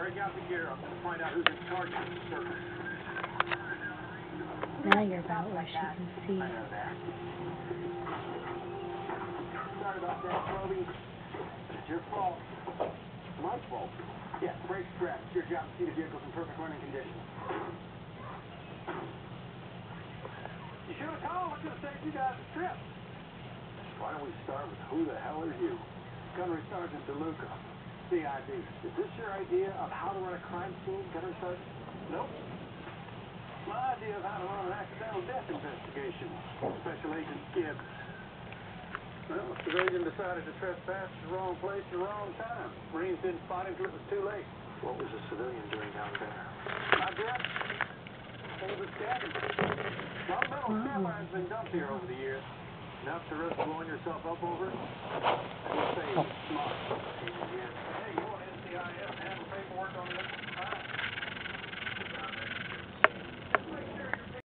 out the gear. I'm going to find out who's in charge of this circus. Now you're about where she can see. I know that. Sorry about that, Toby. It's your fault. My fault? Yeah, brake straps. Your job to see the vehicle's in perfect running condition. You should have called. I could have saved you guys a trip. Why don't we start with who the hell are you? Gunnery Sergeant DeLuca, Is this your idea of how to run a crime scene, Gunnery Sergeant? Nope. My idea of how to run an accidental death investigation. Special Agent Gibbs. Well, the civilian decided to trespass the wrong place at the wrong time. Marines didn't spot him till it was too late. What was the civilian doing down there? My guess? It was stabbing. A lot of metal iron's been dumped here over the years. Enough to risk blowing yourself up over it?